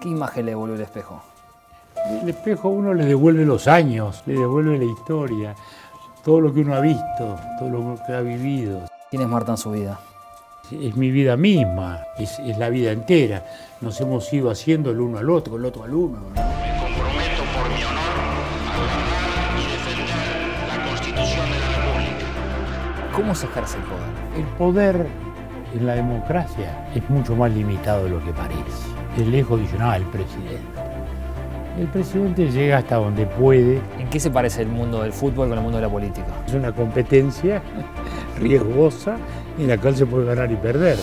¿Qué imagen le devuelve el espejo? El espejo a uno le devuelve los años, le devuelve la historia, todo lo que uno ha visto, todo lo que ha vivido. ¿Quién es Marta en su vida? Es mi vida misma, es, es la vida entera. Nos hemos ido haciendo el uno al otro, el otro al uno. ¿no? Me comprometo por mi honor a guardar y defender la Constitución de la República. ¿Cómo se ejerce el poder? El poder en la democracia es mucho más limitado de lo que parece. Es lejos dice, no, el presidente. El presidente llega hasta donde puede. ¿En qué se parece el mundo del fútbol con el mundo de la política? Es una competencia riesgosa en la cual se puede ganar y perder.